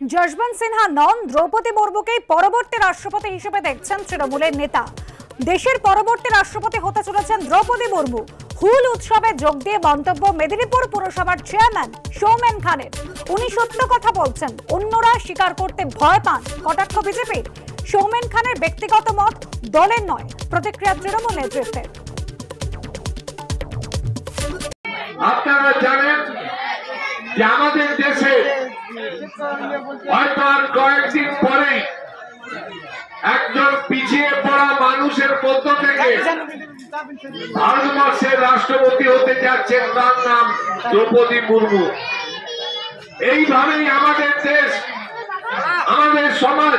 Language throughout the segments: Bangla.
যশবন্ত সিনহা নন দ্রৌপদী মুর্মুকেই পরবর্তী রাষ্ট্রপতি হিসেবে দেখছেন তৃণমূলের নেতা। দেশের পরবর্তী রাষ্ট্রপতি হতে চলেছেন দ্রৌপদী মুর্মু। হুল উৎসবে যোগ দিয়ে মন্তব্য মেদিনীপুর পুরসভার চেয়ারম্যান সৌমেন খানের। উনি সত্য কথা বলছেন, অন্যরা স্বীকার করতে ভয় পান। কটাক্ষ বিজেপির। সৌমেন খানের ব্যক্তিগত মত, দলের নয়, প্রতিক্রিয়া তৃণমূল নেতৃত্বের। আপনারা জানেন যে আমাদের দেশে হয়তো আর কয়েকদিন পরে একজন পিছিয়ে পড়া মানুষের মধ্য থেকে ভারতবর্ষের রাষ্ট্রপতি হতে যাচ্ছেন, তার নাম দ্রৌপদী মুর্মু। এইভাবেই আমাদের দেশ, আমাদের সমাজ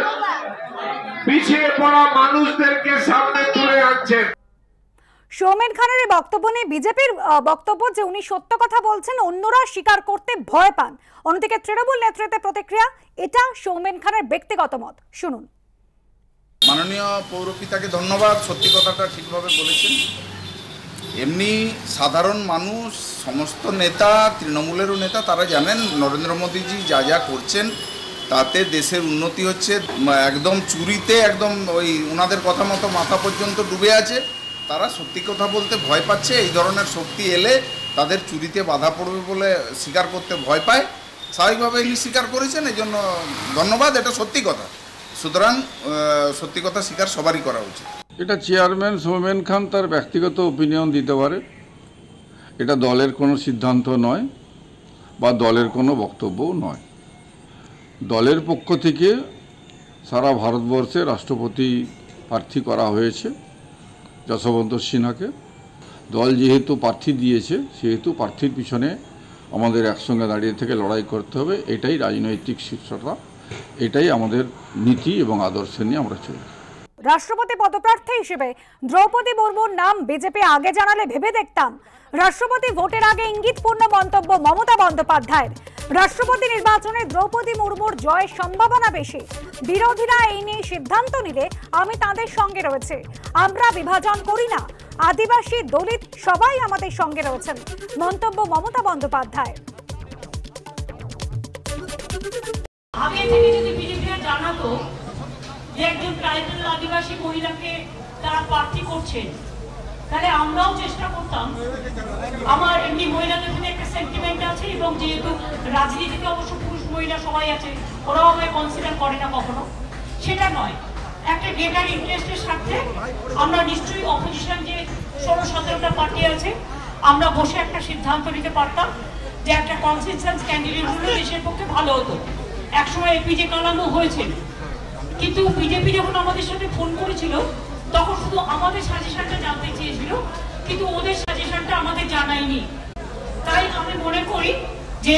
পিছিয়ে পড়া মানুষদেরকে সামনে তুলে আনছেন। সৌমেন খানের এই বক্তব্য নিয়ে বিজেপির বক্তব্য যে উনি সত্য কথা বলছেন, অন্যরা স্বীকার করতে ভয় পান। অন্যদিকে তৃণমূল নেতৃত্বের প্রতিক্রিয়া, এটা সৌমেন খানের ব্যক্তিগত মত। শুনুন। মাননীয় পৌরপিতাকে ধন্যবাদ, সত্যি কথাটা ঠিকভাবে বলেছেন। এমনি সাধারণ মানুষ, সমস্ত নেতা, তৃণমূলেরও নেতা, তারা জানেন, নরেন্দ্র মোদীজি যা যা করছেন, তাতে দেশের উন্নতি হচ্ছে। একদম চুরিতে, একদম ওই ওনাদের কথা মতো মাথা পর্যন্ত ডুবে আছে। তারা সত্যি কথা বলতে ভয় পাচ্ছে, এই ধরনের শক্তি এলে তাদের চুরিতে বাধা পড়বে বলে স্বীকার করতে ভয় পায়। স্বাভাবিকভাবে ইনি স্বীকার করেছেন এই জন্য ধন্যবাদ, এটা সত্যি কথা। সুতরাং সত্যি কথা স্বীকার সবারই করা উচিত। এটা চেয়ারম্যান সৌমেন খান তার ব্যক্তিগত ওপিনিয়ন দিতে পারে। এটা দলের কোনো সিদ্ধান্ত নয় বা দলের কোনো বক্তব্যও নয়। দলের পক্ষ থেকে সারা ভারতবর্ষে রাষ্ট্রপতি প্রার্থী করা হয়েছে। যশবন্ত সিনহাকে। দল যেহেতু প্রার্থী দিয়েছে, সেহেতু প্রার্থীর পিছনে আমাদের একসঙ্গে দাঁড়িয়ে থেকে লড়াই করতে হবে, এটাই রাজনৈতিক শীর্ষতা, এটাই আমাদের নীতি এবং আদর্শ নিয়ে আমরা চলি। রাষ্ট্রপতি পদপ্রার্থী হিসেবে দ্রৌপদী মুর্মুর নাম বিজেপি আগে জানালে ভেবে দেখতাম। রাষ্ট্রপতি ভোটের আগে ইঙ্গিতপূর্ণ মন্তব্য মমতা বন্দ্যোপাধ্যায়ের। রাষ্ট্রপতি নির্বাচনে দ্রৌপদী মুর্মুর জয়ের সম্ভাবনা বেশি। বিরোধীরা এই নিয়ে সিদ্ধান্ত নিলে আমি তাদের সঙ্গে রয়েছে। আমরা বিভাজন করি না। আদিবাসী দলিত সবাই আমাদের সঙ্গে রয়েছেন। মন্তব্য মমতা বন্দ্যোপাধ্যায়। আগে থেকে যদি বিজেপিরা জানাতো যে একজন ট্রাইবেল আদিবাসী মহিলাকে তারা প্রার্থী করছেন, তাহলে আমরাও চেষ্টা করতাম। আমার এমনি মহিলাদের প্রতি একটা সেন্টিমেন্ট আছে এবং যেহেতু রাজনীতিতে অবশ্য পুরুষ মহিলা সবাই আছে, ওরাও আমায় কনসিডার করে না কখনো। সেটা নয়। একটা গেটার ইন্টারেস্টের সাথে আমরা নিশ্চয়ই অপোজিশন যে ষোলো, সতেরোটা পার্টি আছে, আমরা বসে একটা সিদ্ধান্ত নিতে পারতাম যে একটা কনসেনসাস ক্যান্ডিডেট হলে দেশের পক্ষে ভালো হতো। একসময় এপিজে কালামও হয়েছে কিন্তু বিজেপি যখন আমাদের সাথে ফোন করেছিল, তখন শুধু আমাদের সাজেশনটা জানতে চেয়েছিল, কিন্তু ওদের সাজেশনটা আমাদের জানায়নি। তাই আমি মনে করি যে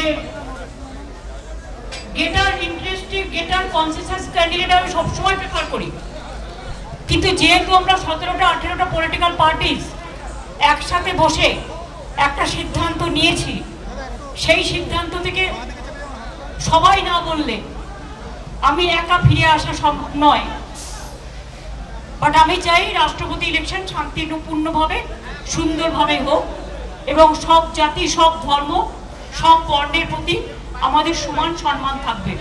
গেটার ইন্টারেস্টে গেটার কনসেসাস ক্যান্ডিডেট আমি সবসময় যেহেতু আমরা সতেরোটা, আঠেরোটা পলিটিক্যাল পার্টিস একসাথে বসে একটা সিদ্ধান্ত নিয়েছি, সেই সিদ্ধান্ত থেকে সবাই না বললে আমি একা ফিরে আসা সম্ভব নয়। বাট আমি চাই রাষ্ট্রপতি ইলেকশন শান্তিপূর্ণভাবে, সুন্দরভাবে হোক এবং সব জাতি, সব ধর্ম, সব বর্ণের প্রতি আমাদের সমান সম্মান থাকবে।